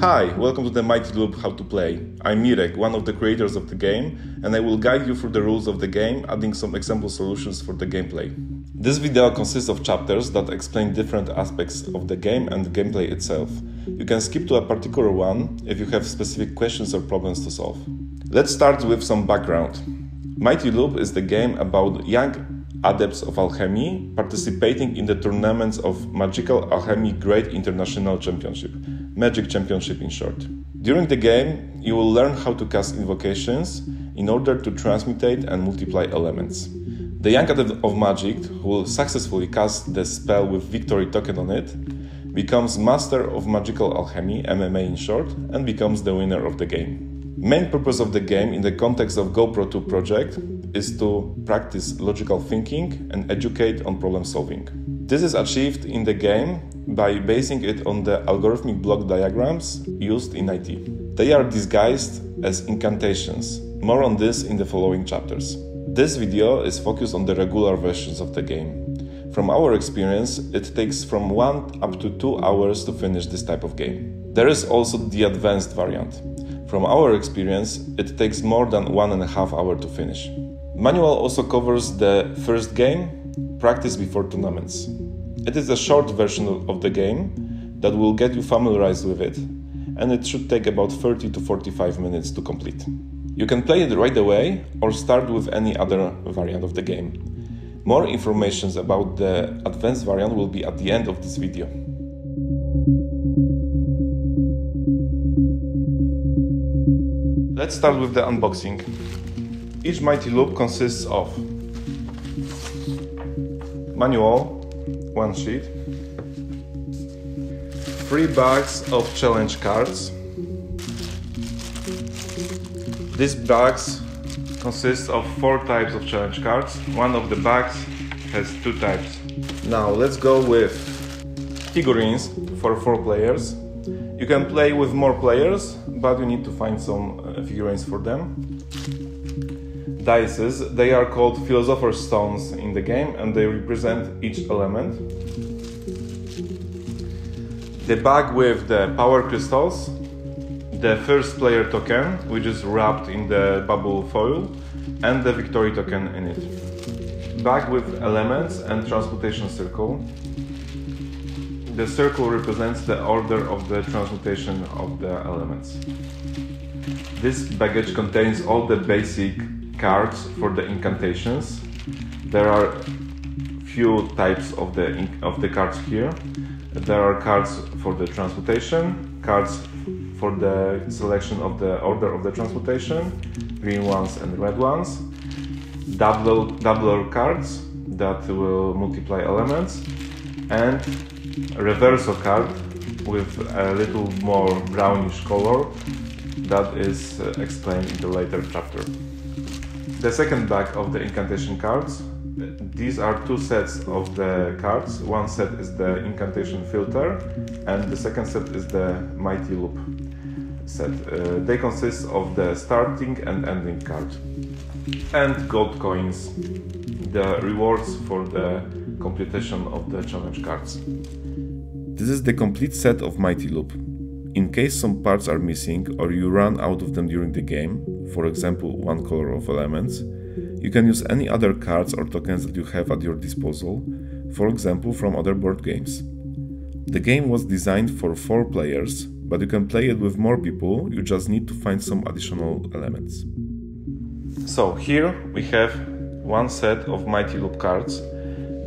Hi, welcome to the Mighty Loop How to Play. I'm Mirek, one of the creators of the game, and I will guide you through the rules of the game, adding some example solutions for the gameplay. This video consists of chapters that explain different aspects of the game and the gameplay itself. You can skip to a particular one if you have specific questions or problems to solve. Let's start with some background. Mighty Loop is the game about young adepts of alchemy participating in the tournaments of Magical Alchemy Great International Championship, Magic Championship in short. During the game, you will learn how to cast invocations in order to transmutate and multiply elements. The young adept of magic who will successfully cast the spell with victory token on it becomes master of magical alchemy, MMA in short, and becomes the winner of the game. Main purpose of the game in the context of GoPro 2 project is to practice logical thinking and educate on problem solving. This is achieved in the game by basing it on the algorithmic block diagrams used in IT. They are disguised as incantations. More on this in the following chapters. This video is focused on the regular versions of the game. From our experience, it takes from 1 up to 2 hours to finish this type of game. There is also the advanced variant. From our experience, it takes more than one and a half hour to finish. Manual also covers the first game, practice before tournaments. It is a short version of the game that will get you familiarized with it, and it should take about 30 to 45 minutes to complete. You can play it right away or start with any other variant of the game. More information about the advanced variant will be at the end of this video. Let's start with the unboxing. Each Mighty Loop consists of manual, one sheet, three bags of challenge cards. These bags consist of four types of challenge cards. One of the bags has two types. Now let's go with figurines for four players. You can play with more players, but you need to find some uh, figurines for them. Dices, they are called philosopher's stones in the game and they represent each element. The bag with the power crystals, the first player token, which is wrapped in the bubble foil, and the victory token in it. Bag with elements and transmutation circle, the circle represents the order of the transmutation of the elements. This baggage contains all the basic cards for the incantations. There are few types of the of the cards here. There are cards for the transmutation, cards for the selection of the order of the transmutation, green ones and red ones, double doubler cards that will multiply elements, and a reversal card with a little more brownish color that is uh, explained in the later chapter. The second bag of the incantation cards. These are two sets of the cards. One set is the incantation filter, and the second set is the mighty loop set. Uh, they consist of the starting and ending card, and gold coins, the rewards for the completion of the challenge cards. This is the complete set of Mighty Loop. In case some parts are missing or you run out of them during the game, for example one color of elements, you can use any other cards or tokens that you have at your disposal, for example from other board games. The game was designed for 4 players, but you can play it with more people, you just need to find some additional elements. So here we have one set of Mighty Loop cards.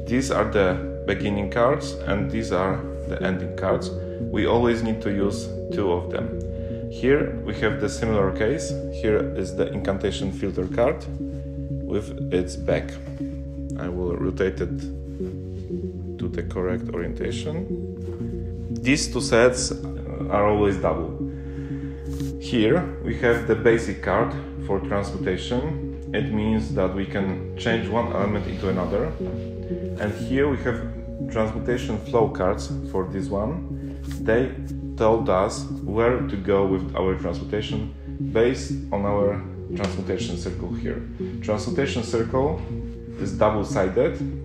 These are the beginning cards and these are the ending cards. We always need to use two of them. Here we have the similar case. Here is the incantation filter card with its back. I will rotate it to the correct orientation. These two sets are always double. Here we have the basic card for transmutation. It means that we can change one element into another. And here we have transmutation flow cards for this one. They told us where to go with our transmutation based on our transmutation circle here. Transmutation circle is double-sided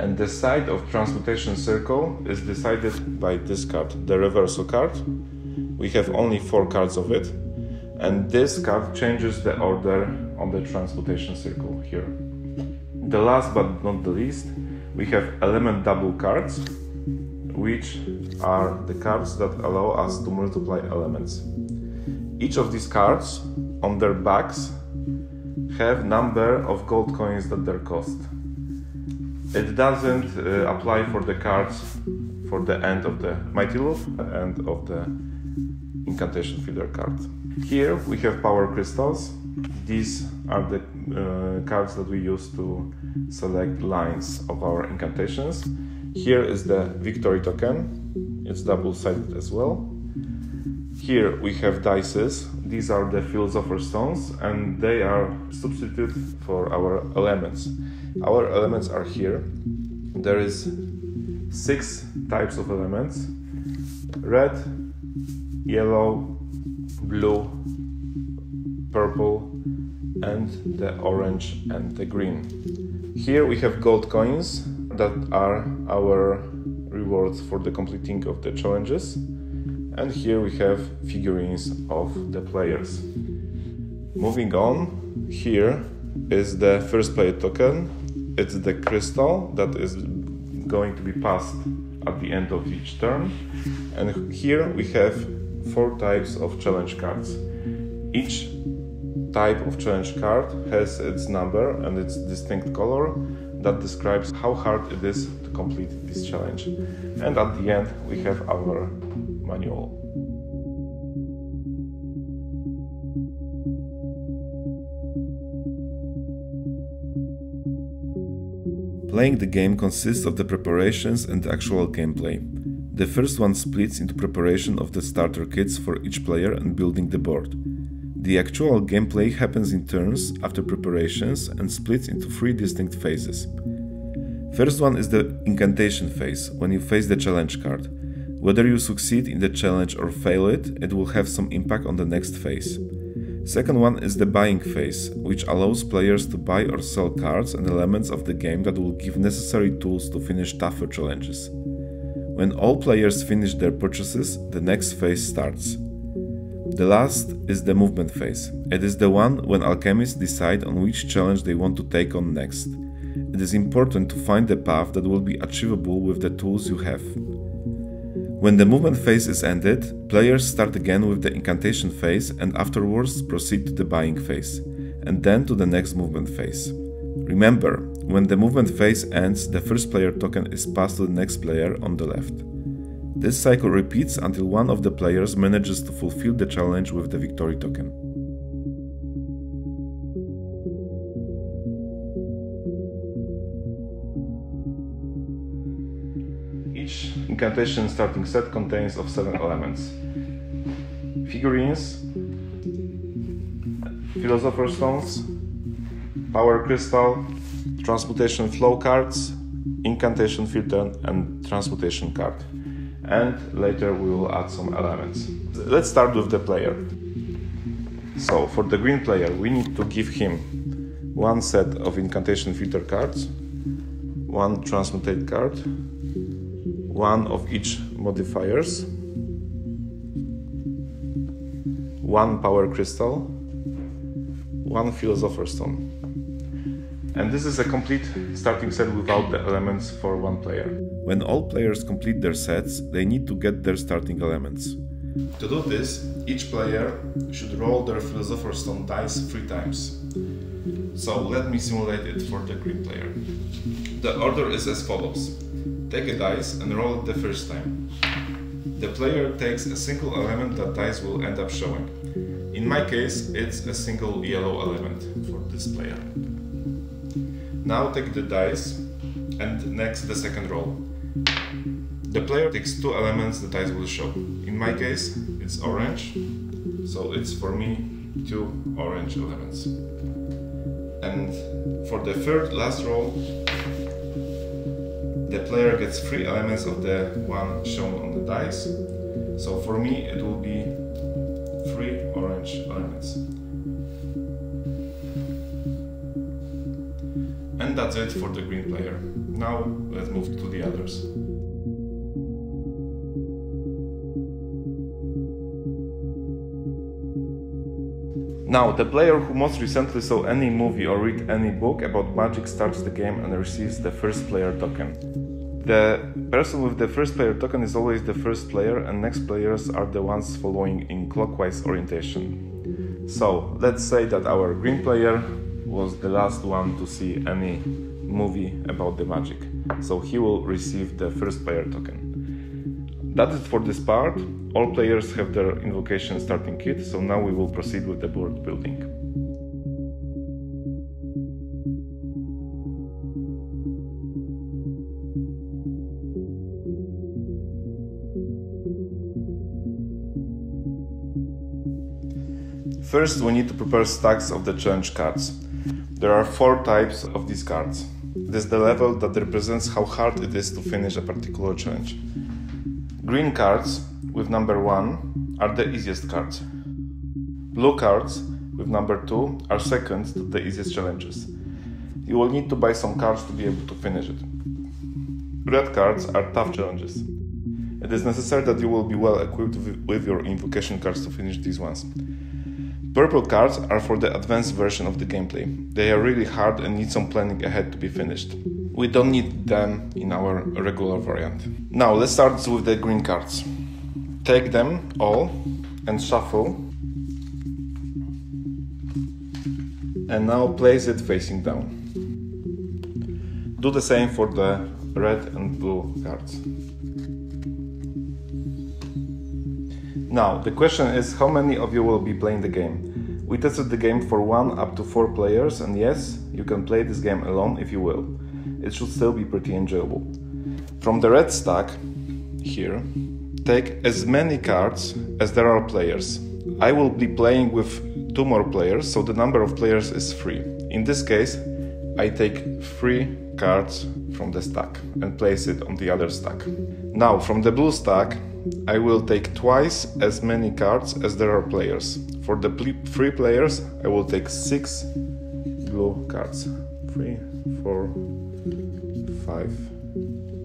and the side of transmutation circle is decided by this card, the reversal card. We have only four cards of it and this card changes the order on the transmutation circle here. The last but not the least, we have element double cards, which are the cards that allow us to multiply elements. Each of these cards on their backs have number of gold coins that they cost. It doesn't uh, apply for the cards for the end of the Mighty Loop and of the Incantation Filter card. Here we have power crystals. These are the uh, cards that we use to select lines of our incantations. Here is the victory token. It's double-sided as well. Here we have dices. These are the philosopher's stones and they are substitute for our elements. Our elements are here. There is six types of elements. Red, yellow, blue, purple, and the orange and the green. Here we have gold coins that are our rewards for the completing of the challenges. And here we have figurines of the players. Moving on, here is the first player token. It's the crystal that is going to be passed at the end of each turn. And here we have four types of challenge cards. Each type of challenge card has its number and its distinct color that describes how hard it is to complete this challenge. And at the end, we have our manual. Playing the game consists of the preparations and the actual gameplay. The first one splits into preparation of the starter kits for each player and building the board. The actual gameplay happens in turns after preparations and splits into three distinct phases. First one is the incantation phase, when you face the challenge card. Whether you succeed in the challenge or fail it, it will have some impact on the next phase. Second one is the buying phase, which allows players to buy or sell cards and elements of the game that will give necessary tools to finish tougher challenges. When all players finish their purchases, the next phase starts. The last is the movement phase. It is the one when alchemists decide on which challenge they want to take on next. It is important to find the path that will be achievable with the tools you have. When the movement phase is ended, players start again with the incantation phase and afterwards proceed to the buying phase, and then to the next movement phase. Remember, when the movement phase ends, the first player token is passed to the next player on the left. This cycle repeats until one of the players manages to fulfill the challenge with the victory token. Incantation starting set contains of seven elements. Figurines, Philosopher's Stones, Power Crystal, Transmutation Flow cards, Incantation Filter and Transmutation card. And later we will add some elements. Let's start with the player. So for the green player we need to give him one set of Incantation Filter cards, one Transmutate card, one of each modifiers, one power crystal, one philosopher's stone. And this is a complete starting set without the elements for one player. When all players complete their sets, they need to get their starting elements. To do this, each player should roll their philosopher's stone dice three times. So let me simulate it for the green player. The order is as follows. Take a dice and roll it the first time. The player takes a single element that dice will end up showing. In my case, it's a single yellow element for this player. Now take the dice and next the second roll. The player takes two elements the dice will show. In my case, it's orange, so it's for me two orange elements. And for the third last roll, the player gets three elements of the one shown on the dice. So for me, it will be three orange elements. And that's it for the green player. Now let's move to the others. Now, the player who most recently saw any movie or read any book about magic starts the game and receives the first player token. The person with the first player token is always the first player, and next players are the ones following in clockwise orientation. So, let's say that our green player was the last one to see any movie about the magic, so he will receive the first player token. That is for this part. All players have their invocation starting kit, so now we will proceed with the board building. First, we need to prepare stacks of the challenge cards. There are four types of these cards. It is the level that represents how hard it is to finish a particular challenge. Green cards with number 1 are the easiest cards. Blue cards with number 2 are second to the easiest challenges. You will need to buy some cards to be able to finish it. Red cards are tough challenges. It is necessary that you will be well equipped with your invocation cards to finish these ones. Purple cards are for the advanced version of the gameplay. They are really hard and need some planning ahead to be finished we don't need them in our regular variant. Now let's start with the green cards. Take them all and shuffle. And now place it facing down. Do the same for the red and blue cards. Now, the question is how many of you will be playing the game? We tested the game for one up to four players, and yes, you can play this game alone if you will it should still be pretty enjoyable. From the red stack, here, take as many cards as there are players. I will be playing with two more players, so the number of players is three. In this case, I take three cards from the stack and place it on the other stack. Now, from the blue stack, I will take twice as many cards as there are players. For the three players, I will take six blue cards. Three, four, five,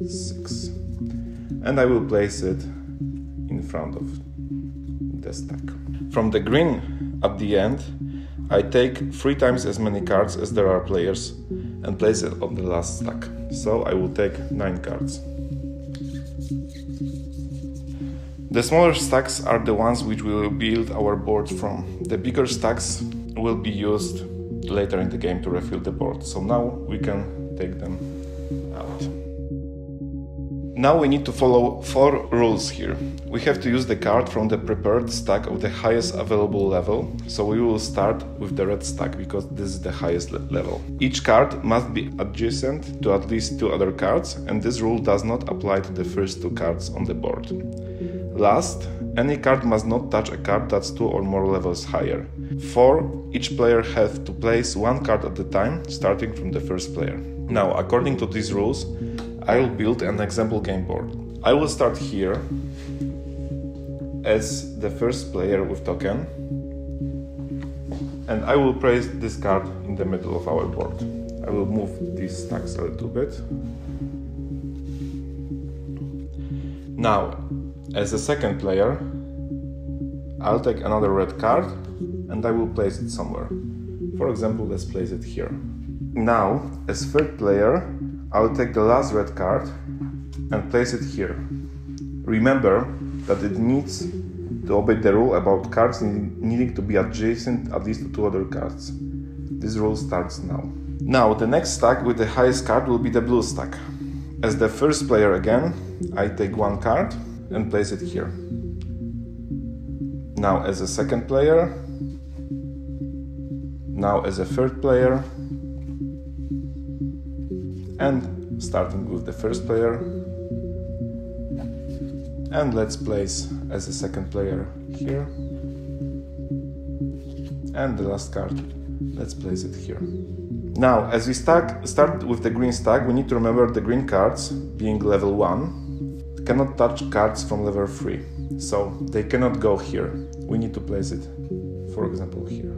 six. And I will place it in front of the stack. From the green at the end, I take three times as many cards as there are players and place it on the last stack. So I will take nine cards. The smaller stacks are the ones which we will build our board from. The bigger stacks will be used later in the game to refill the board. So now we can take them. Now we need to follow four rules here. We have to use the card from the prepared stack of the highest available level, so we will start with the red stack because this is the highest level. Each card must be adjacent to at least two other cards, and this rule does not apply to the first two cards on the board. Last, any card must not touch a card that's two or more levels higher. 4. Each player has to place one card at a time, starting from the first player. Now, according to these rules, I will build an example game board. I will start here as the first player with token and I will place this card in the middle of our board. I will move these stacks a little bit. Now, as a second player, I'll take another red card and I will place it somewhere. For example, let's place it here. Now, as third player, I will take the last red card and place it here. Remember that it needs to obey the rule about cards needing to be adjacent at least to two other cards. This rule starts now. Now, the next stack with the highest card will be the blue stack. As the first player again, I take one card and place it here. Now, as a second player, now as a third player, and starting with the first player. And let's place as a second player here. And the last card. Let's place it here. Now as we stack, start with the green stack we need to remember the green cards being level 1 cannot touch cards from level 3 so they cannot go here. We need to place it for example here.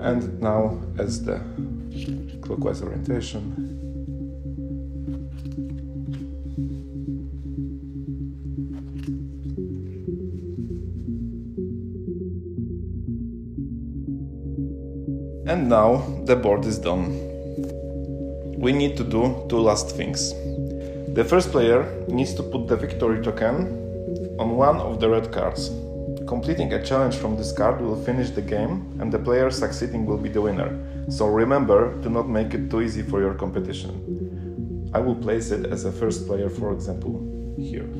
And now as the clockwise orientation, And now the board is done. We need to do two last things. The first player needs to put the victory token on one of the red cards. Completing a challenge from this card will finish the game and the player succeeding will be the winner. So remember to not make it too easy for your competition. I will place it as a first player, for example, here.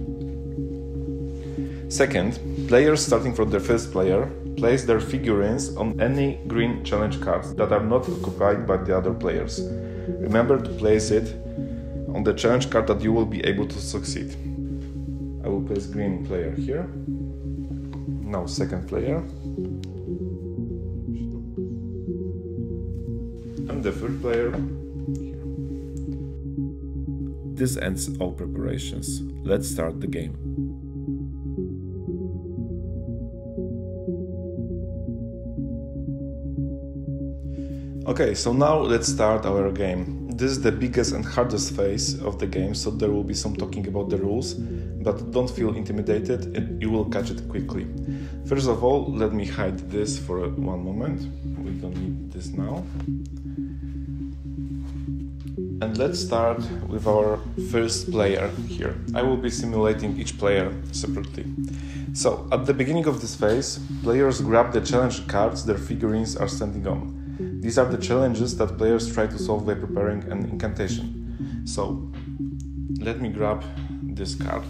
Second, players starting from the first player place their figurines on any green challenge cards that are not occupied by the other players. Remember to place it on the challenge card that you will be able to succeed. I will place green player here. Now second player. And the third player. This ends all preparations. Let's start the game. Okay, so now let's start our game. This is the biggest and hardest phase of the game, so there will be some talking about the rules, but don't feel intimidated, you will catch it quickly. First of all, let me hide this for one moment. We don't need this now. And let's start with our first player here. I will be simulating each player separately. So, at the beginning of this phase, players grab the challenge cards their figurines are standing on. These are the challenges that players try to solve by preparing an incantation. So let me grab this card.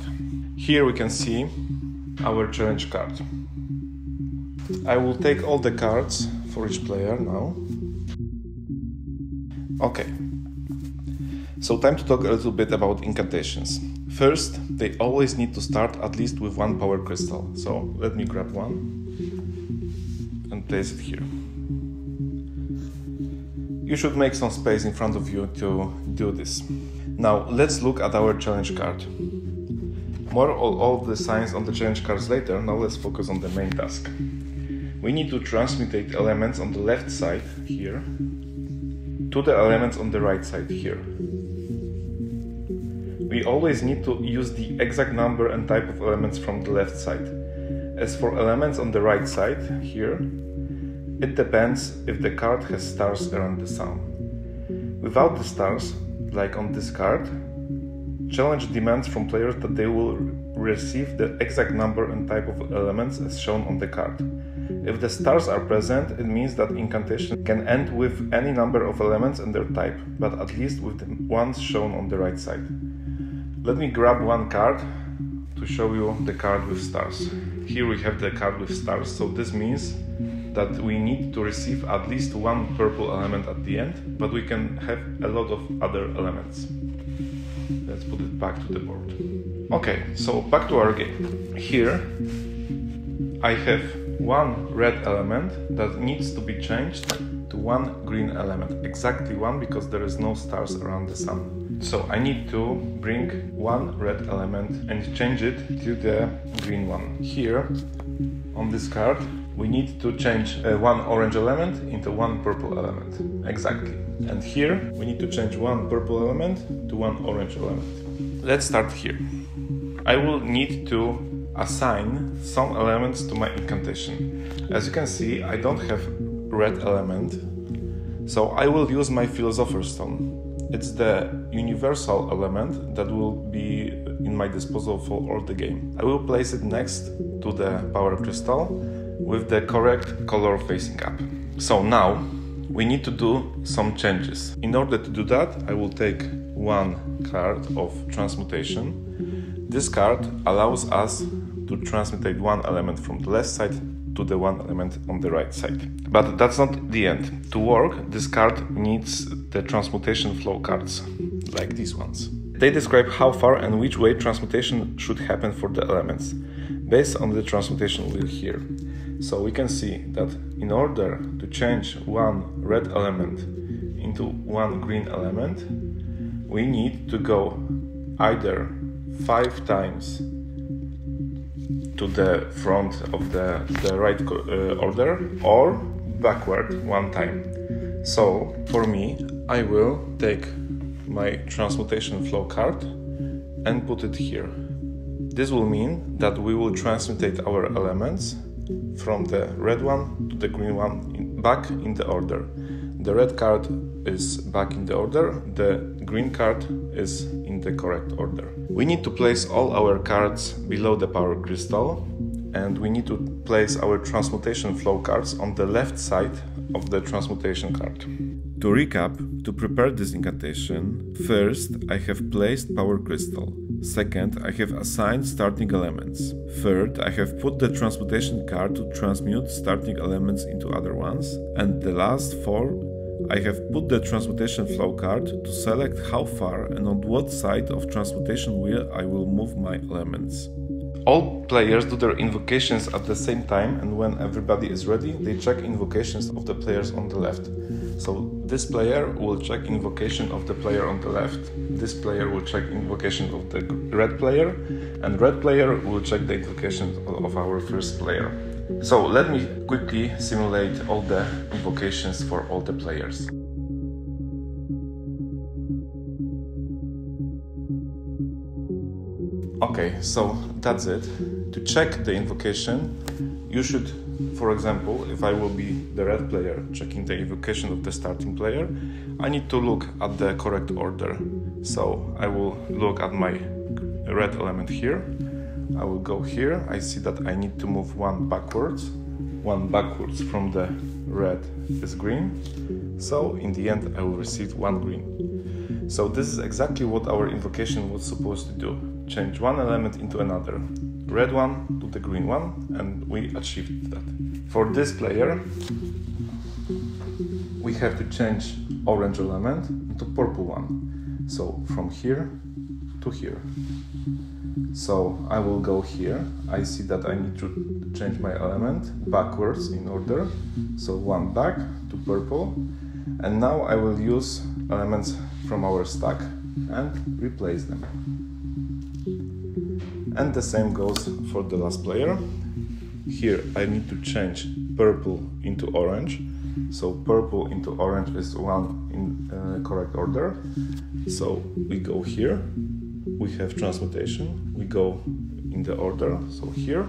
Here we can see our challenge card. I will take all the cards for each player now. Okay. So time to talk a little bit about incantations. First, they always need to start at least with one power crystal. So let me grab one and place it here you should make some space in front of you to do this. Now let's look at our challenge card. More on all the signs on the challenge cards later, now let's focus on the main task. We need to transmutate elements on the left side here to the elements on the right side here. We always need to use the exact number and type of elements from the left side. As for elements on the right side here, it depends if the card has stars around the sun. Without the stars, like on this card, challenge demands from players that they will receive the exact number and type of elements as shown on the card. If the stars are present, it means that incantation can end with any number of elements and their type, but at least with the ones shown on the right side. Let me grab one card to show you the card with stars. Here we have the card with stars, so this means that we need to receive at least one purple element at the end, but we can have a lot of other elements. Let's put it back to the board. Okay, so back to our game. Here I have one red element that needs to be changed to one green element. Exactly one because there is no stars around the sun. So I need to bring one red element and change it to the green one. Here on this card we need to change uh, one orange element into one purple element. Exactly. And here we need to change one purple element to one orange element. Let's start here. I will need to assign some elements to my incantation. As you can see, I don't have red element, so I will use my Philosopher's Stone. It's the universal element that will be in my disposal for all the game. I will place it next to the power crystal with the correct color facing up. So now we need to do some changes. In order to do that, I will take one card of transmutation. This card allows us to transmutate one element from the left side to the one element on the right side. But that's not the end. To work, this card needs the transmutation flow cards, like these ones. They describe how far and which way transmutation should happen for the elements, based on the transmutation wheel here. So we can see that in order to change one red element into one green element, we need to go either 5 times to the front of the, the right uh, order or backward one time. So for me, I will take my transmutation flow card and put it here. This will mean that we will transmutate our elements from the red one to the green one in, back in the order. The red card is back in the order, the green card is in the correct order. We need to place all our cards below the power crystal and we need to place our transmutation flow cards on the left side of the transmutation card. To recap, to prepare this incantation, first I have placed power crystal. Second, I have assigned starting elements. Third, I have put the transmutation card to transmute starting elements into other ones. And the last four, I have put the transmutation flow card to select how far and on what side of transmutation wheel I will move my elements. All players do their invocations at the same time, and when everybody is ready, they check invocations of the players on the left. So this player will check invocation of the player on the left, this player will check invocation of the red player, and red player will check the invocation of our first player. So let me quickly simulate all the invocations for all the players. Okay, so that's it. To check the invocation, you should, for example, if I will be the red player checking the invocation of the starting player, I need to look at the correct order. So I will look at my red element here. I will go here. I see that I need to move one backwards. One backwards from the red is green. So in the end, I will receive one green. So this is exactly what our invocation was supposed to do change one element into another, red one to the green one, and we achieved that. For this player, we have to change orange element into purple one. So from here to here. So I will go here. I see that I need to change my element backwards in order. So one back to purple. And now I will use elements from our stack and replace them and the same goes for the last player. Here I need to change purple into orange. So purple into orange is one in uh, correct order. So we go here. We have transmutation. We go in the order. So here.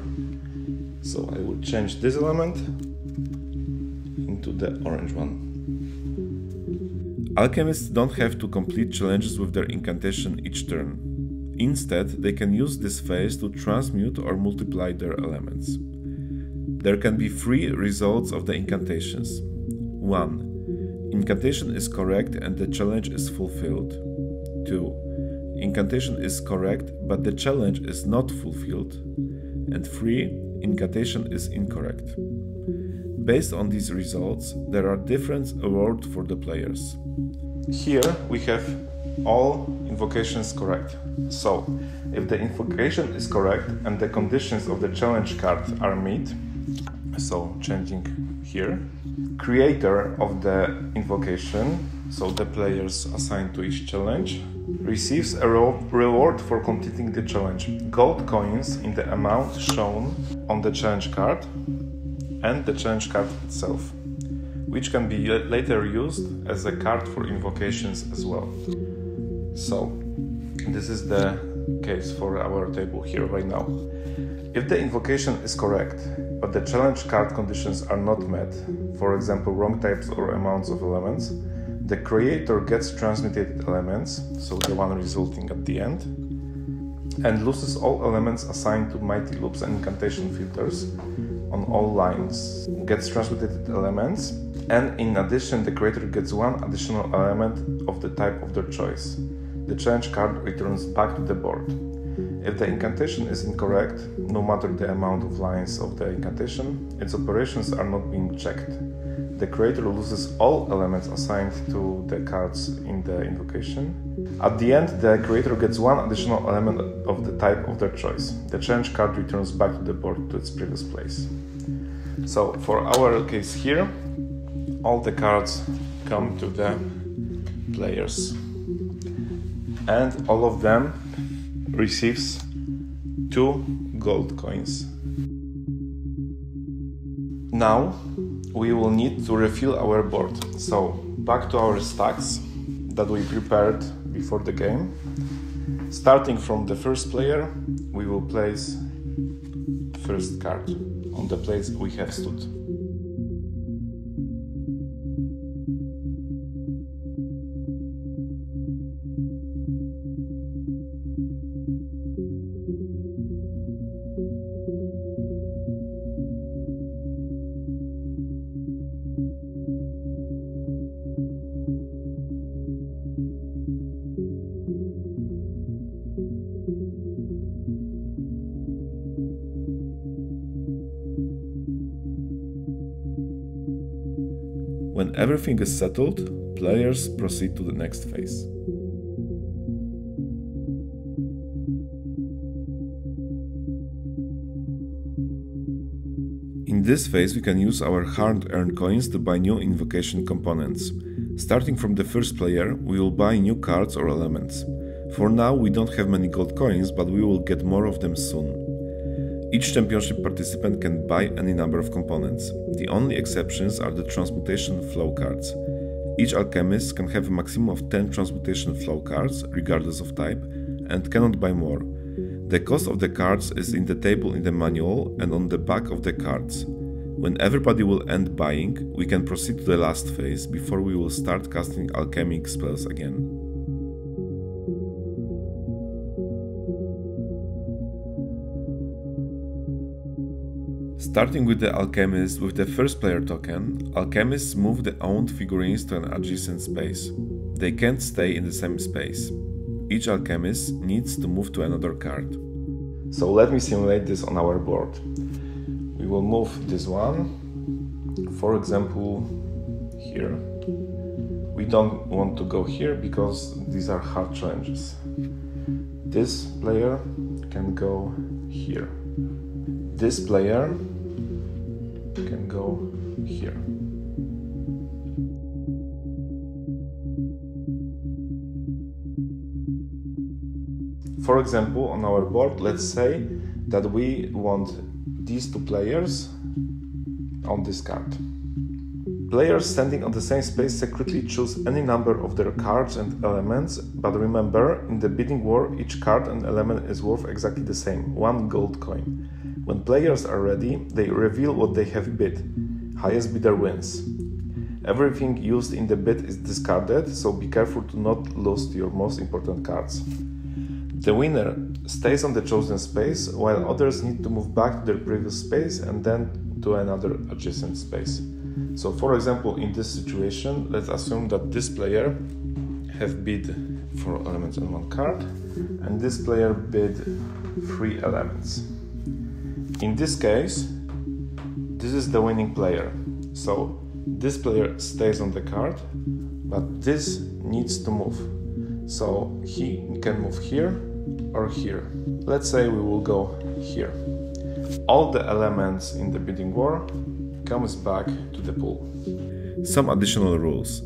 So I will change this element into the orange one. Alchemists don't have to complete challenges with their incantation each turn. Instead, they can use this phase to transmute or multiply their elements. There can be three results of the incantations. 1. Incantation is correct and the challenge is fulfilled. 2. Incantation is correct but the challenge is not fulfilled. And 3. Incantation is incorrect. Based on these results, there are different awards for the players. Here we have all invocations correct. So, if the invocation is correct and the conditions of the challenge card are met, so changing here, creator of the invocation, so the players assigned to each challenge, receives a reward for completing the challenge. Gold coins in the amount shown on the challenge card and the challenge card itself, which can be later used as a card for invocations as well. So this is the case for our table here right now. If the invocation is correct, but the challenge card conditions are not met, for example, wrong types or amounts of elements, the creator gets transmitted elements, so the one resulting at the end, and loses all elements assigned to mighty loops and incantation filters on all lines, gets transmitted elements, and in addition, the creator gets one additional element of the type of their choice the challenge card returns back to the board. If the incantation is incorrect, no matter the amount of lines of the incantation, its operations are not being checked. The creator loses all elements assigned to the cards in the invocation. At the end, the creator gets one additional element of the type of their choice. The challenge card returns back to the board to its previous place. So, for our case here, all the cards come to the players and all of them receives two gold coins. Now we will need to refill our board. So back to our stacks that we prepared before the game. Starting from the first player, we will place first card on the place we have stood. Everything is settled, players proceed to the next phase. In this phase, we can use our hard-earned coins to buy new invocation components. Starting from the first player, we will buy new cards or elements. For now, we don't have many gold coins, but we will get more of them soon. Each championship participant can buy any number of components. The only exceptions are the transmutation flow cards. Each alchemist can have a maximum of 10 transmutation flow cards, regardless of type, and cannot buy more. The cost of the cards is in the table in the manual and on the back of the cards. When everybody will end buying, we can proceed to the last phase before we will start casting alchemic spells again. Starting with the alchemist with the first player token, alchemists move the owned figurines to an adjacent space. They can't stay in the same space. Each alchemist needs to move to another card. So let me simulate this on our board. We will move this one, for example, here. We don't want to go here because these are hard challenges. This player can go here. This player here. For example, on our board, let's say that we want these two players on this card. Players standing on the same space secretly choose any number of their cards and elements, but remember, in the bidding war, each card and element is worth exactly the same one gold coin. When players are ready, they reveal what they have bid. Highest bidder wins. Everything used in the bid is discarded, so be careful to not lose your most important cards. The winner stays on the chosen space, while others need to move back to their previous space and then to another adjacent space. So, for example, in this situation, let's assume that this player have bid four elements on one card, and this player bid three elements. In this case, this is the winning player. So this player stays on the card, but this needs to move. So he can move here or here. Let's say we will go here. All the elements in the bidding war comes back to the pool. Some additional rules.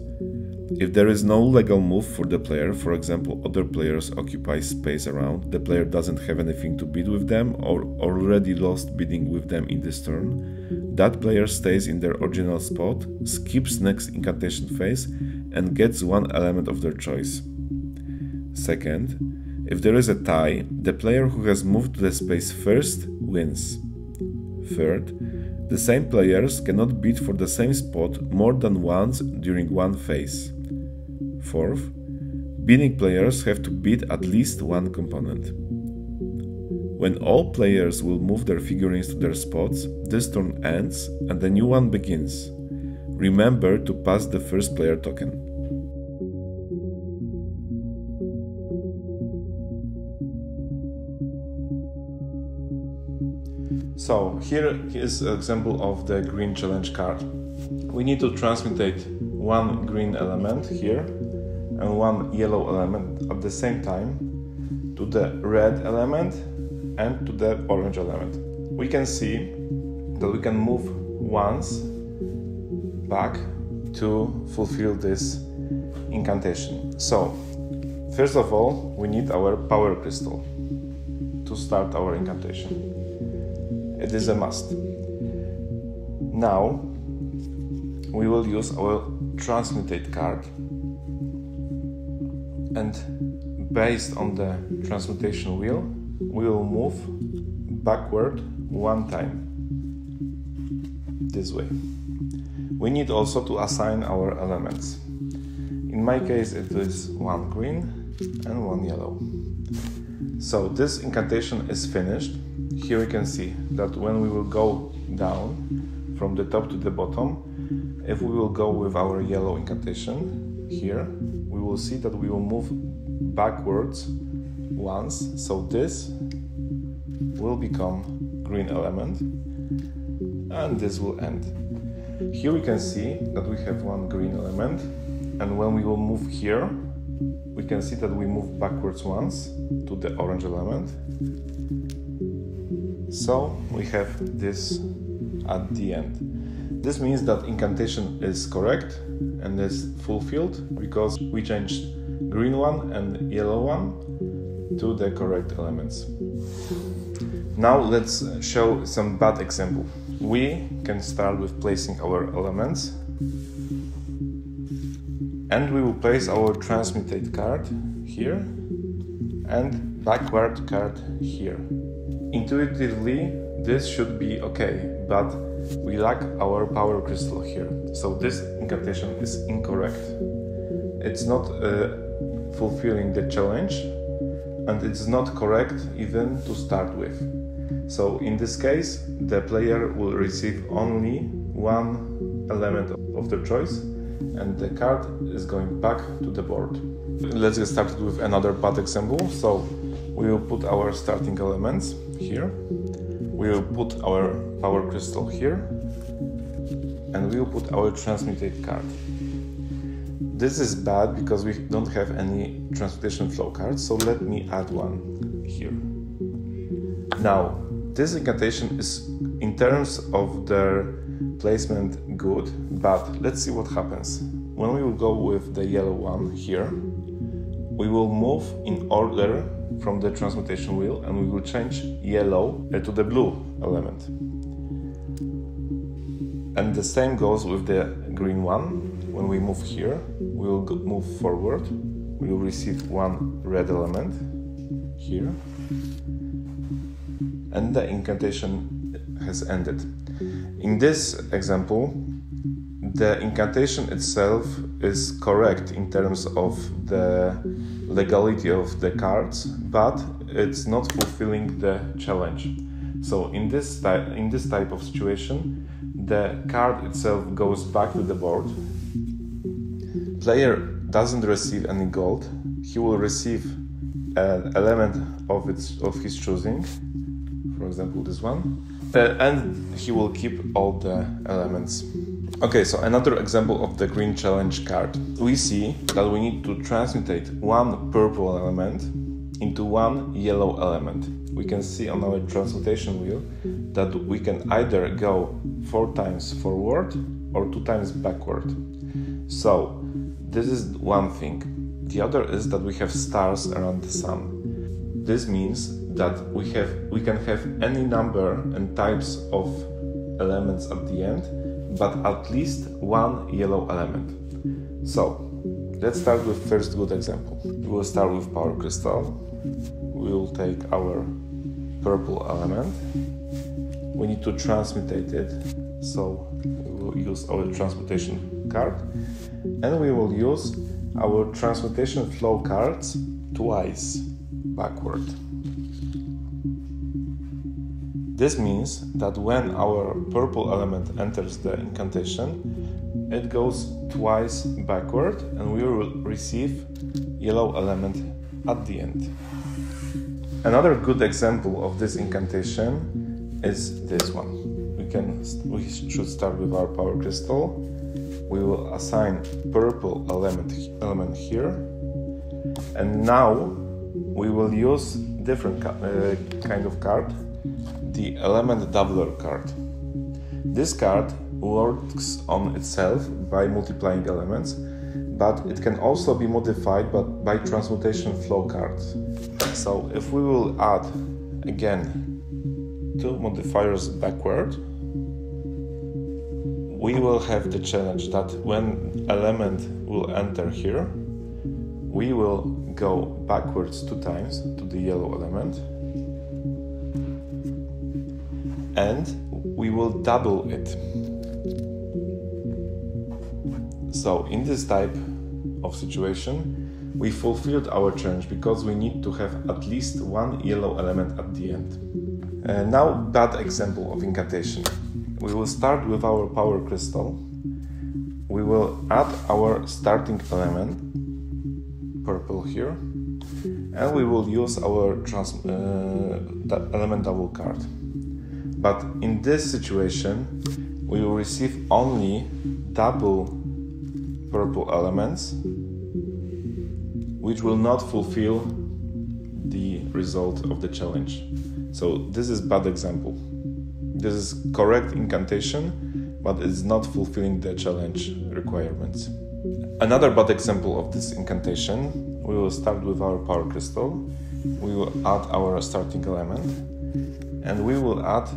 If there is no legal move for the player, for example, other players occupy space around, the player doesn't have anything to bid with them or already lost bidding with them in this turn, that player stays in their original spot, skips next incantation phase, and gets one element of their choice. Second, if there is a tie, the player who has moved to the space first wins. Third, the same players cannot bid for the same spot more than once during one phase. Fourth, bidding players have to bid at least one component. When all players will move their figurines to their spots, this turn ends and a new one begins. Remember to pass the first player token. So here is an example of the green challenge card. We need to transmutate one green element here and one yellow element at the same time to the red element and to the orange element. We can see that we can move once back to fulfill this incantation. So, first of all, we need our power crystal to start our incantation. It is a must. Now we will use our transmutate card and based on the transmutation wheel we will move backward one time this way. We need also to assign our elements. In my case it is one green and one yellow. So this incantation is finished. Here we can see that when we will go down from the top to the bottom, if we will go with our yellow incantation here, will see that we will move backwards once. So this will become green element and this will end. Here we can see that we have one green element and when we will move here we can see that we move backwards once to the orange element. So we have this at the end. This means that incantation is correct and this is fulfilled because we changed green one and yellow one to the correct elements. Now let's show some bad example. We can start with placing our elements and we will place our transmutate card here and backward card here. Intuitively this should be okay, but we lack our power crystal here, so this incantation is incorrect. It's not uh, fulfilling the challenge and it's not correct even to start with. So in this case, the player will receive only one element of their choice and the card is going back to the board. Let's get started with another bad example. So we will put our starting elements here. We will put our power crystal here and we will put our transmutate card. This is bad because we don't have any transmutation flow cards, so let me add one here. Now, this incantation is in terms of their placement good, but let's see what happens. When we will go with the yellow one here, we will move in order from the transmutation wheel and we will change yellow to the blue element. And the same goes with the green one. When we move here, we will move forward. We will receive one red element here. And the incantation has ended. In this example, the incantation itself is correct in terms of the legality of the cards, but it's not fulfilling the challenge. So in this in this type of situation, the card itself goes back to the board. Player doesn't receive any gold. He will receive an element of its of his choosing, for example, this one, uh, and he will keep all the elements. Okay, so another example of the green challenge card. We see that we need to transmutate one purple element into one yellow element. We can see on our transmutation wheel that we can either go four times forward or two times backward. So, this is one thing. The other is that we have stars around the sun. This means that we have we can have any number and types of elements at the end, but at least one yellow element. So, let's start with first good example. We will start with power crystal. We will take our purple element. We need to transmutate it, so we will use our transmutation card, and we will use our transmutation flow cards twice backward. This means that when our purple element enters the incantation, it goes twice backward and we will receive yellow element at the end. Another good example of this incantation is this one. We can we should start with our power crystal. We will assign purple element element here, and now we will use different uh, kind of card the element doubler card. This card works on itself by multiplying elements, but it can also be modified by transmutation flow cards. So if we will add again two modifiers backward, we will have the challenge that when element will enter here, we will go backwards two times to the yellow element and we will double it. So in this type of situation, we fulfilled our challenge because we need to have at least one yellow element at the end. Uh, now, bad example of incantation. We will start with our power crystal. We will add our starting element, purple here, and we will use our trans, uh, element double card. But in this situation, we will receive only double purple elements, which will not fulfill the result of the challenge. So this is bad example. This is correct incantation, but it's not fulfilling the challenge requirements. Another bad example of this incantation, we will start with our power crystal. We will add our starting element and we will add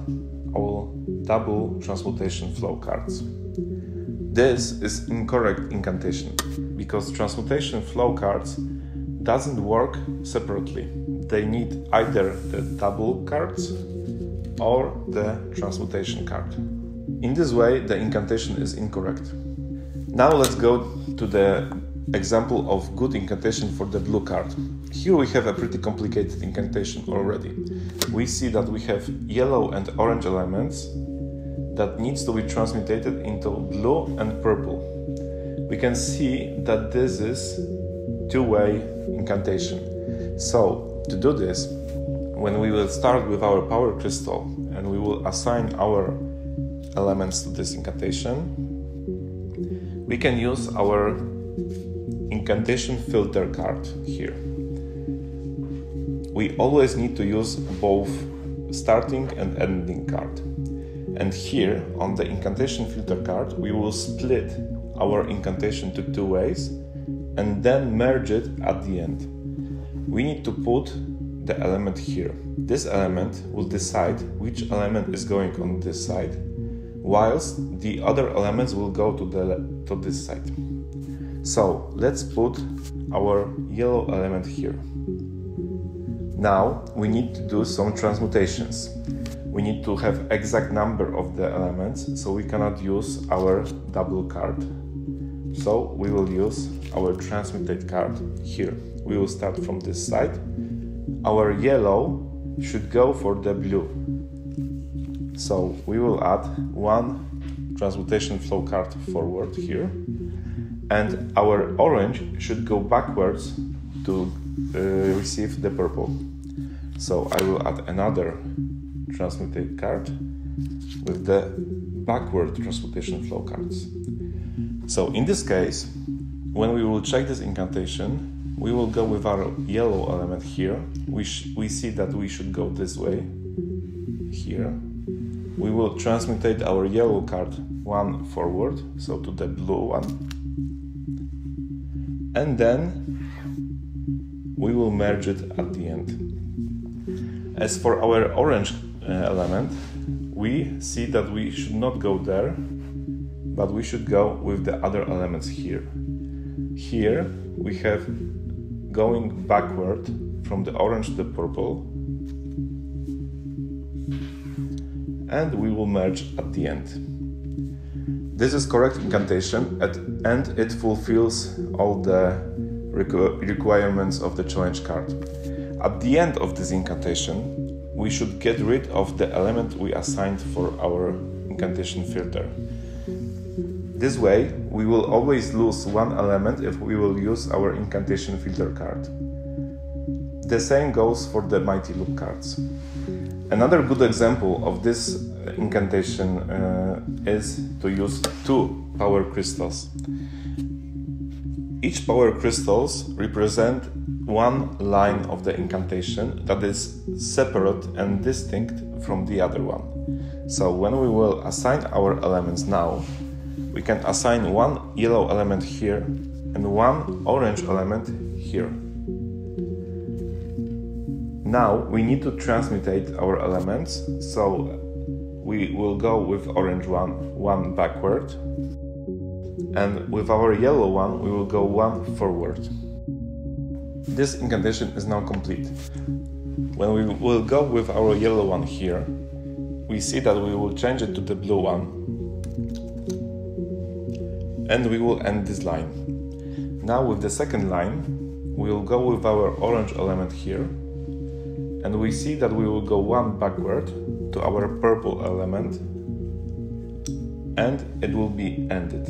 our double transmutation flow cards. This is incorrect incantation because transmutation flow cards doesn't work separately. They need either the double cards or the transmutation card. In this way, the incantation is incorrect. Now let's go to the example of good incantation for the blue card. Here we have a pretty complicated incantation already. We see that we have yellow and orange elements that needs to be transmuted into blue and purple. We can see that this is two-way incantation. So to do this, when we will start with our power crystal and we will assign our elements to this incantation, we can use our incantation filter card here. We always need to use both starting and ending card. And here on the incantation filter card, we will split our incantation to two ways and then merge it at the end. We need to put the element here. This element will decide which element is going on this side, whilst the other elements will go to, the, to this side. So let's put our yellow element here. Now we need to do some transmutations. We need to have exact number of the elements, so we cannot use our double card. So we will use our transmutate card here. We will start from this side. Our yellow should go for the blue. So we will add one transmutation flow card forward here and our orange should go backwards to uh, receive the purple. So I will add another transmutate card with the backward transmutation flow cards. So in this case, when we will check this incantation, we will go with our yellow element here. We, we see that we should go this way, here. We will transmutate our yellow card one forward, so to the blue one, and then we will merge it at the end. As for our orange uh, element, we see that we should not go there, but we should go with the other elements here. Here we have going backward from the orange to the purple, and we will merge at the end. This is correct incantation and it fulfills all the requ requirements of the challenge card. At the end of this incantation, we should get rid of the element we assigned for our incantation filter. This way, we will always lose one element if we will use our incantation filter card. The same goes for the Mighty Loop cards. Another good example of this incantation uh, is to use two power crystals. Each power crystals represent one line of the incantation that is separate and distinct from the other one. So when we will assign our elements now, we can assign one yellow element here and one orange element here. Now we need to transmutate our elements, so we will go with orange one, one backward, and with our yellow one, we will go one forward. This incantation is now complete. When we will go with our yellow one here, we see that we will change it to the blue one, and we will end this line. Now with the second line, we will go with our orange element here, and we see that we will go one backward to our purple element, and it will be ended.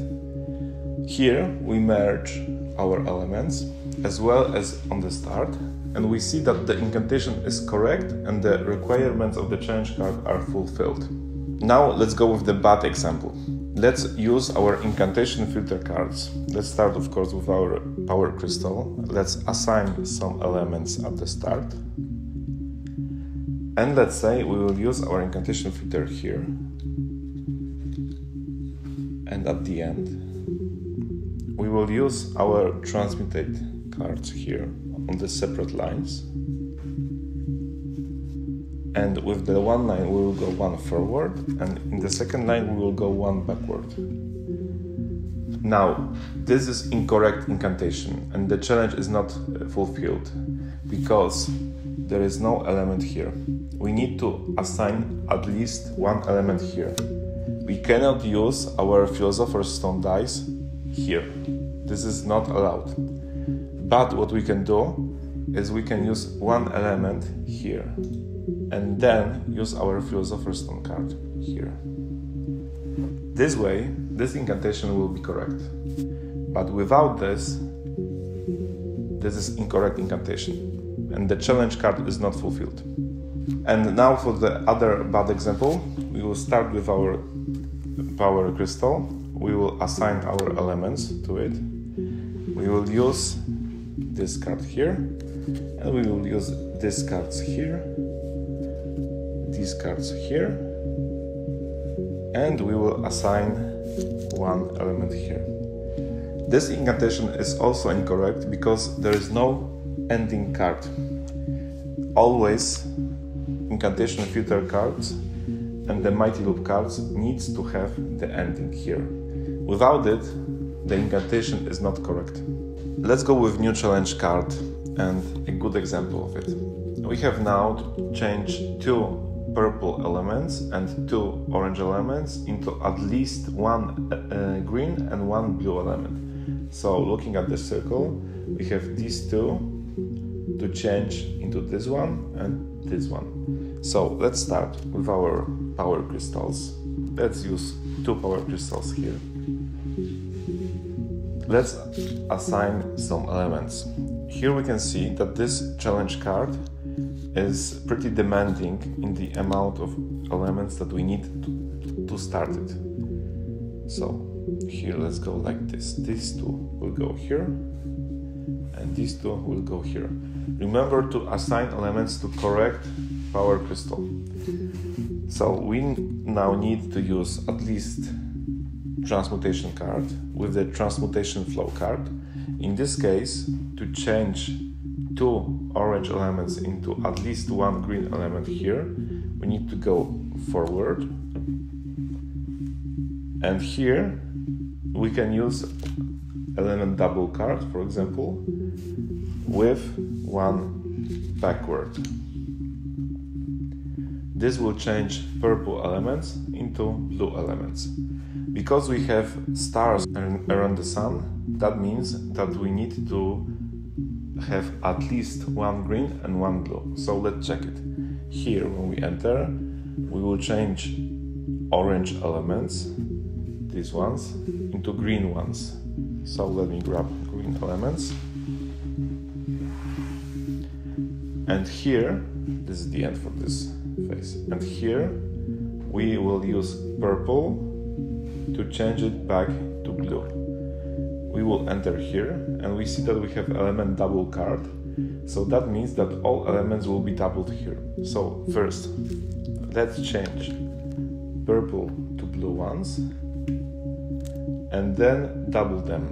Here we merge our elements as well as on the start, and we see that the incantation is correct and the requirements of the challenge card are fulfilled. Now let's go with the bad example. Let's use our incantation filter cards. Let's start, of course, with our power crystal. Let's assign some elements at the start. And let's say we will use our incantation filter here. And at the end, we will use our transmutate cards here on the separate lines. And with the one line, we will go one forward, and in the second line, we will go one backward. Now, this is incorrect incantation, and the challenge is not uh, fulfilled because there is no element here. We need to assign at least one element here. We cannot use our Philosopher's Stone dice here. This is not allowed. But what we can do is we can use one element here and then use our Philosopher's Stone card here. This way, this incantation will be correct. But without this, this is incorrect incantation, and the challenge card is not fulfilled. And now for the other bad example, we will start with our power crystal. We will assign our elements to it. We will use this card here, and we will use these cards here, these cards here, and we will assign one element here. This incantation is also incorrect because there is no ending card. Always incantation filter cards and the mighty loop cards needs to have the ending here. Without it, the incantation is not correct. Let's go with new challenge card and a good example of it. We have now to change two purple elements and two orange elements into at least one uh, green and one blue element. So looking at the circle, we have these two to change into this one and this one. So let's start with our power crystals. Let's use two power crystals here. Let's assign some elements. Here we can see that this challenge card is pretty demanding in the amount of elements that we need to, to start it. So here let's go like this. These two will go here and these two will go here. Remember to assign elements to correct power crystal. So we now need to use at least transmutation card with the transmutation flow card. In this case, to change two orange elements into at least one green element here, we need to go forward. And here we can use element double card, for example, with one backward. This will change purple elements into blue elements. Because we have stars around the sun, that means that we need to have at least one green and one blue. So let's check it. Here, when we enter, we will change orange elements, these ones, into green ones. So let me grab green elements. And here, this is the end for this phase. And here, we will use purple to change it back to blue. We will enter here and we see that we have element double card. So that means that all elements will be doubled here. So first, let's change purple to blue ones and then double them.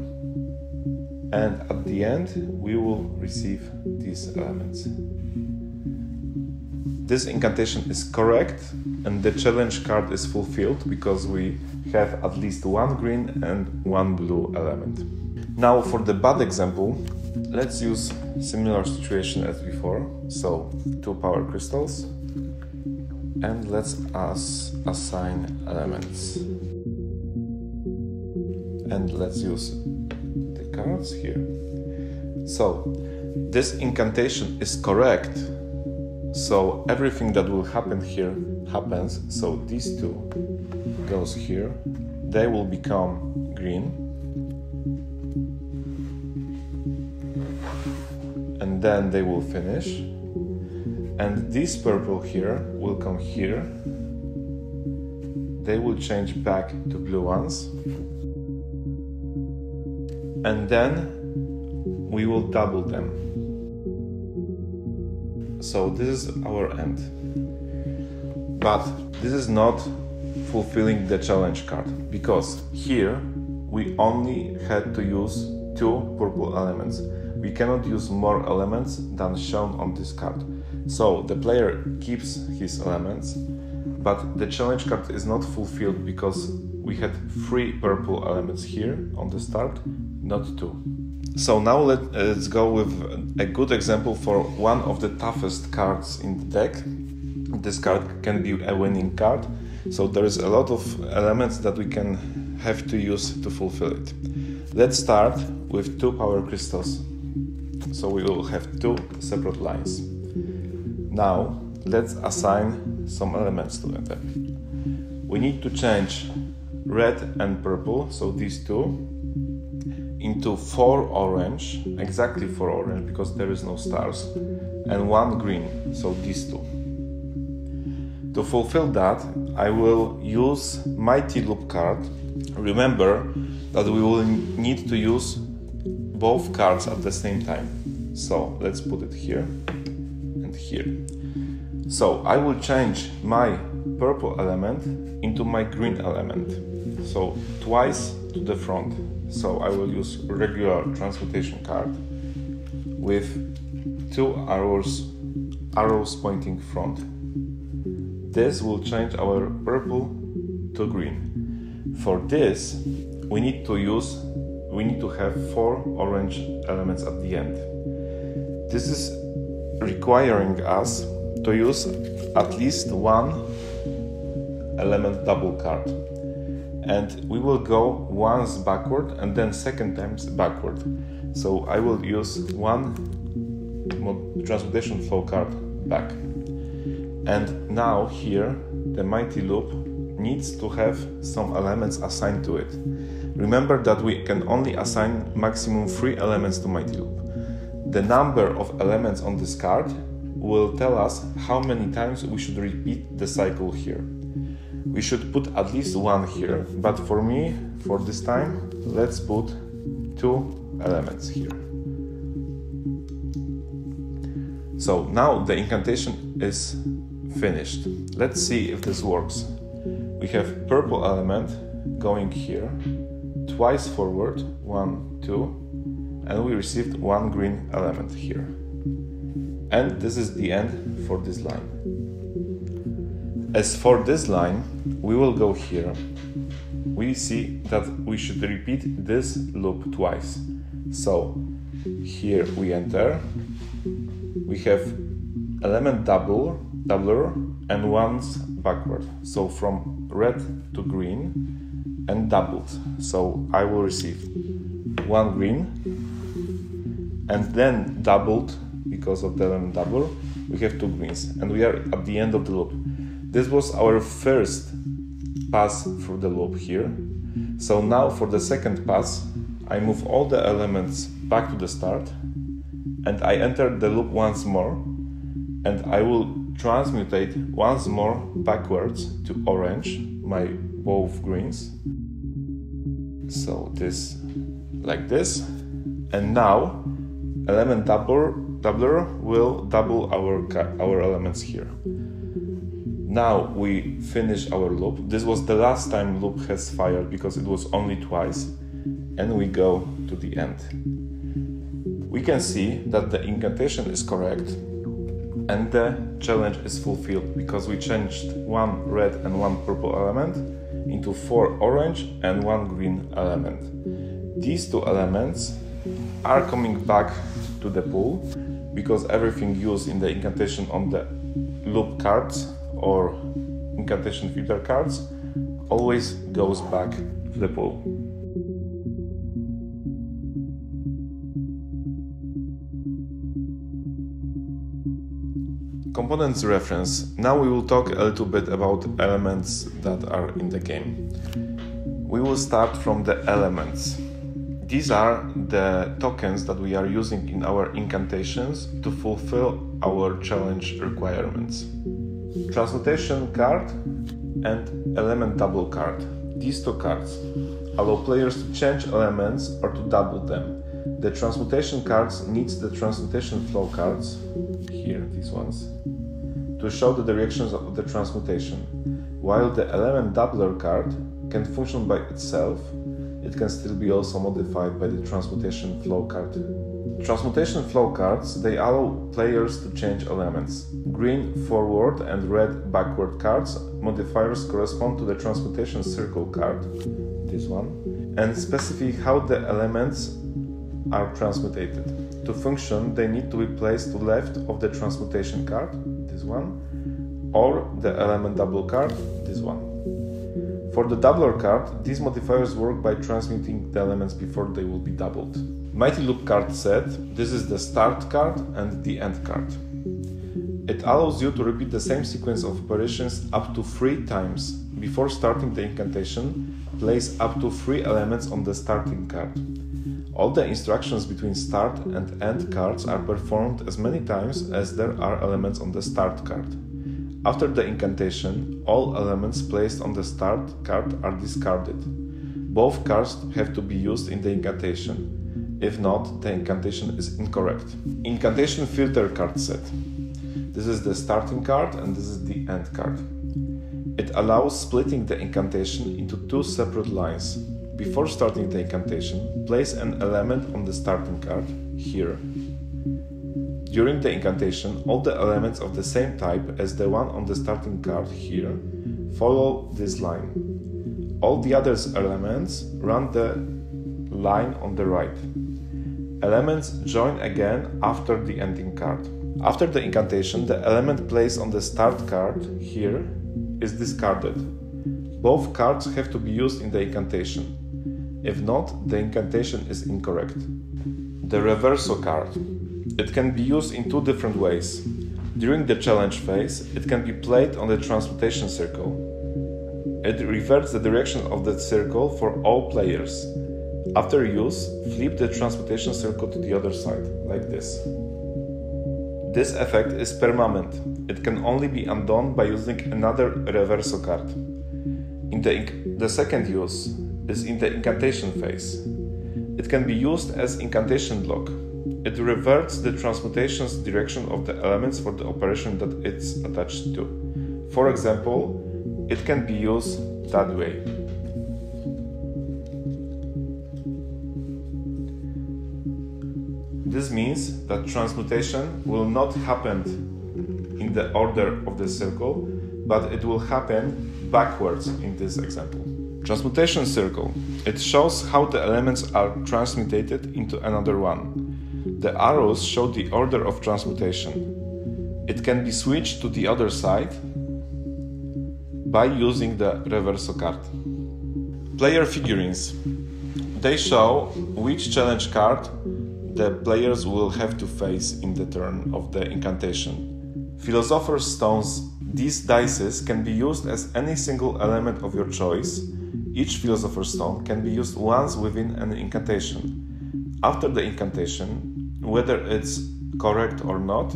And at the end, we will receive these elements. this incantation is correct and the challenge card is fulfilled because we have at least one green and one blue element. Now for the bad example, let's use similar situation as before. So two power crystals and let's as assign elements. And let's use the cards here. So this incantation is correct so everything that will happen here happens. So these two goes here. They will become green. And then they will finish. And this purple here will come here. They will change back to blue ones. And then we will double them so this is our end. But this is not fulfilling the challenge card because here we only had to use two purple elements. We cannot use more elements than shown on this card. So the player keeps his elements, but the challenge card is not fulfilled because we had three purple elements here on the start, not two. So now let, uh, us go with a good example for one of the toughest cards in the deck. This card can be a winning card. So there is a lot of elements that we can have to use to fulfill it. Let's start with two power crystals. So we will have two separate lines. Now let's assign some elements to them. We need to change red and purple, so these two, into four orange, exactly four orange because there is no stars, and one green, so these two. To fulfill that, I will use Mighty Loop card. Remember that we will need to use both cards at the same time. So let's put it here and here. So I will change my purple element into my green element. So twice to the front. So I will use regular transmutation card with two arrows arrows pointing front. This will change our purple to green. For this, we need to use we need to have four orange elements at the end. This is requiring us to use at least one element double card and we will go once backward and then second times backward. So I will use one transmutation flow card back. And now here the mighty loop needs to have some elements assigned to it. Remember that we can only assign maximum 3 elements to mighty loop. The number of elements on this card will tell us how many times we should repeat the cycle here we should put at least one here but for me for this time let's put two elements here so now the incantation is finished let's see if this works we have purple element going here twice forward one two and we received one green element here and this is the end for this line as for this line, we will go here. We see that we should repeat this loop twice. So here we enter. We have element double, doubler, and once backward. So from red to green and doubled. So I will receive one green and then doubled because of the double. We have two greens and we are at the end of the loop. This was our first pass through the loop here. So now for the second pass, I move all the elements back to the start and I enter the loop once more and I will transmutate once more backwards to orange, my both greens. So this like this. And now element doubler, doubler will double our, our elements here. Now we finish our loop. This was the last time loop has fired because it was only twice. And we go to the end. We can see that the incantation is correct. And the challenge is fulfilled because we changed one red and one purple element into four orange and one green element. These two elements are coming back to the pool because everything used in the incantation on the loop cards or incantation filter cards always goes back to the pool. Components reference. Now we will talk a little bit about elements that are in the game. We will start from the elements. These are the tokens that we are using in our incantations to fulfill our challenge requirements. Transmutation card and element double card. These two cards allow players to change elements or to double them. The transmutation cards needs the transmutation flow cards, here these ones, to show the directions of the transmutation. While the element doubler card can function by itself, it can still be also modified by the transmutation flow card. Transmutation flow cards, they allow players to change elements. Green forward and red backward cards modifiers correspond to the transmutation circle card, this one, and specify how the elements are transmutated. To function, they need to be placed to left of the transmutation card, this one, or the element double card, this one. For the doubler card, these modifiers work by transmuting the elements before they will be doubled. Mighty Loop card set, this is the start card and the end card. It allows you to repeat the same sequence of operations up to three times. Before starting the incantation, place up to three elements on the starting card. All the instructions between start and end cards are performed as many times as there are elements on the start card. After the incantation, all elements placed on the start card are discarded. Both cards have to be used in the incantation. If not, the incantation is incorrect. Incantation filter card set. This is the starting card and this is the end card. It allows splitting the incantation into two separate lines. Before starting the incantation, place an element on the starting card, here. During the incantation, all the elements of the same type as the one on the starting card, here, follow this line. All the other elements run the line on the right. Elements join again after the ending card. After the incantation, the element placed on the start card, here, is discarded. Both cards have to be used in the incantation. If not, the incantation is incorrect. The reverso card. It can be used in two different ways. During the challenge phase, it can be played on the transmutation circle. It reverts the direction of the circle for all players. After use, flip the transmutation circle to the other side, like this. This effect is permanent. It can only be undone by using another reverso card. In the, the second use is in the incantation phase. It can be used as incantation block. It reverts the transmutation's direction of the elements for the operation that it's attached to. For example, it can be used that way. This means that transmutation will not happen in the order of the circle, but it will happen backwards in this example. Transmutation circle. It shows how the elements are transmutated into another one. The arrows show the order of transmutation. It can be switched to the other side by using the reverso card. Player figurines. They show which challenge card the players will have to face in the turn of the incantation. Philosopher's Stones. These dices can be used as any single element of your choice. Each Philosopher's Stone can be used once within an incantation. After the incantation, whether it's correct or not,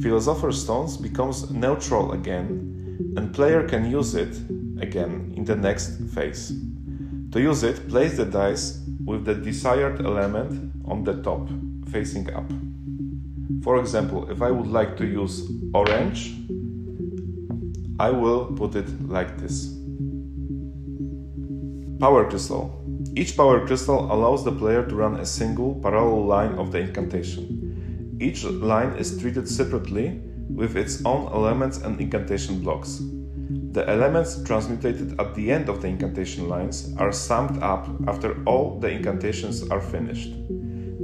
Philosopher's Stones becomes neutral again, and player can use it again in the next phase. To use it, place the dice with the desired element on the top, facing up. For example, if I would like to use orange, I will put it like this. Power Crystal. Each Power Crystal allows the player to run a single parallel line of the incantation. Each line is treated separately with its own elements and incantation blocks. The elements transmitted at the end of the incantation lines are summed up after all the incantations are finished.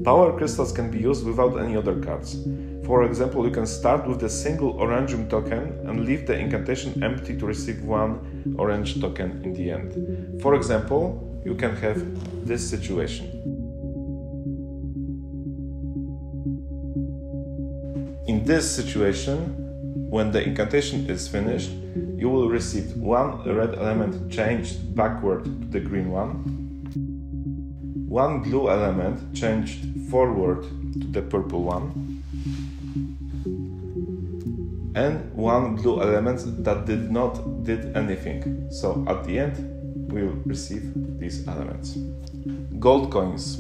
Power crystals can be used without any other cards. For example, you can start with the single Orangium token and leave the incantation empty to receive one orange token in the end. For example, you can have this situation. In this situation, when the incantation is finished, you will receive one red element changed backward to the green one, one blue element changed forward to the purple one, and one blue element that did not did anything. So at the end, we will receive these elements. Gold coins.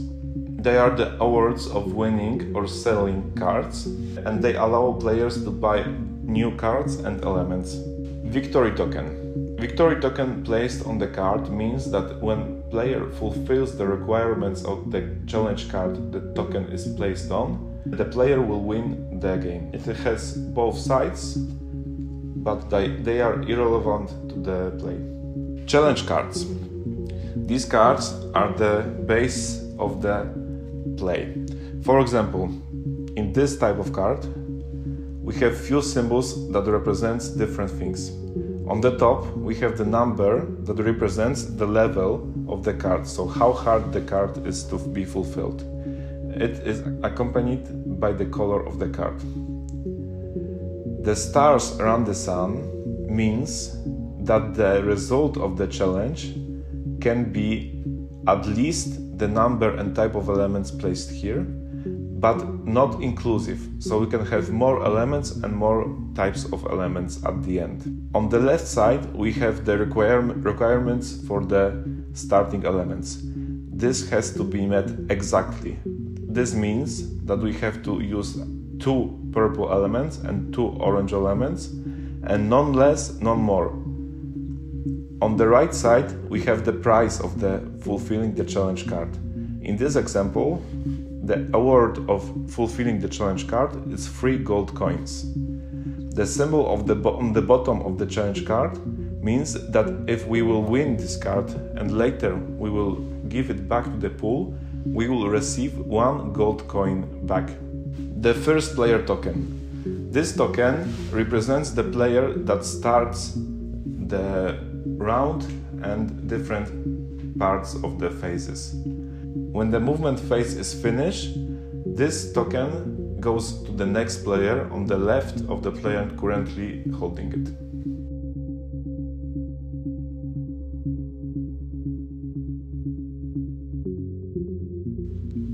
They are the awards of winning or selling cards, and they allow players to buy new cards and elements. Victory token. Victory token placed on the card means that when player fulfills the requirements of the challenge card the token is placed on, the player will win the game. It has both sides, but they, they are irrelevant to the play. Challenge cards. These cards are the base of the play. For example, in this type of card, we have few symbols that represents different things. On the top, we have the number that represents the level of the card, so how hard the card is to be fulfilled. It is accompanied by the color of the card. The stars around the sun means that the result of the challenge can be at least the number and type of elements placed here, but not inclusive. So we can have more elements and more types of elements at the end. On the left side, we have the require requirements for the starting elements. This has to be met exactly this means that we have to use two purple elements and two orange elements, and none less, none more. On the right side, we have the price of the fulfilling the challenge card. In this example, the award of fulfilling the challenge card is 3 gold coins. The symbol of the on the bottom of the challenge card means that if we will win this card and later we will give it back to the pool, we will receive one gold coin back. The first player token. This token represents the player that starts the round and different parts of the phases. When the movement phase is finished, this token goes to the next player on the left of the player currently holding it.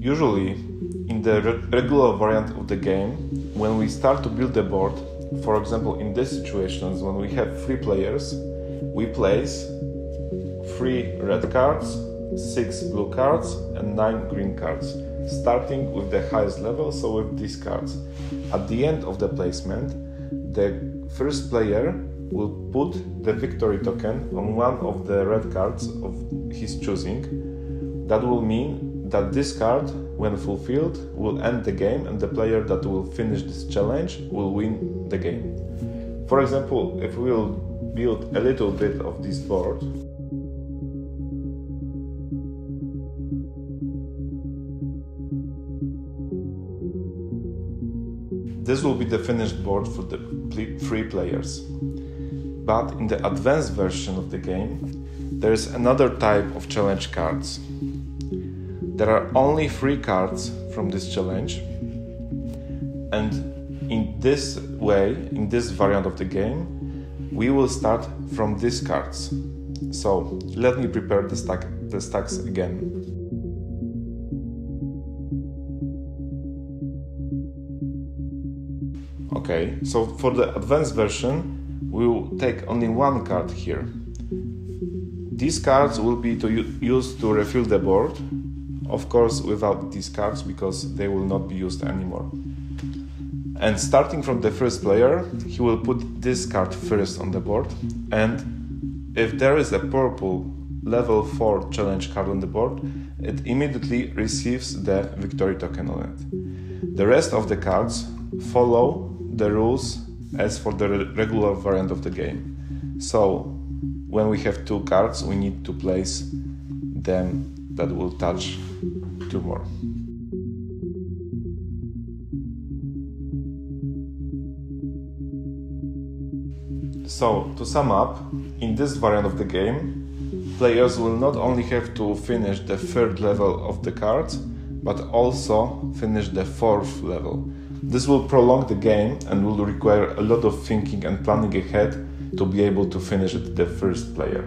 Usually, in the re regular variant of the game, when we start to build the board, for example, in these situations, when we have three players, we place three red cards, six blue cards, and nine green cards, starting with the highest level, so with these cards. At the end of the placement, the first player will put the victory token on one of the red cards of his choosing. That will mean that this card, when fulfilled, will end the game and the player that will finish this challenge will win the game. For example, if we will build a little bit of this board, this will be the finished board for the three players. But in the advanced version of the game, there is another type of challenge cards. There are only three cards from this challenge, and in this way, in this variant of the game, we will start from these cards. So let me prepare the, stack, the stacks again. Okay, so for the advanced version, we will take only one card here. These cards will be to used to refill the board of course without these cards because they will not be used anymore. And starting from the first player, he will put this card first on the board and if there is a purple level 4 challenge card on the board, it immediately receives the victory token on it. The rest of the cards follow the rules as for the regular variant of the game. So, when we have two cards, we need to place them that will touch two more. So, to sum up, in this variant of the game, players will not only have to finish the third level of the cards, but also finish the fourth level. This will prolong the game and will require a lot of thinking and planning ahead to be able to finish it the first player.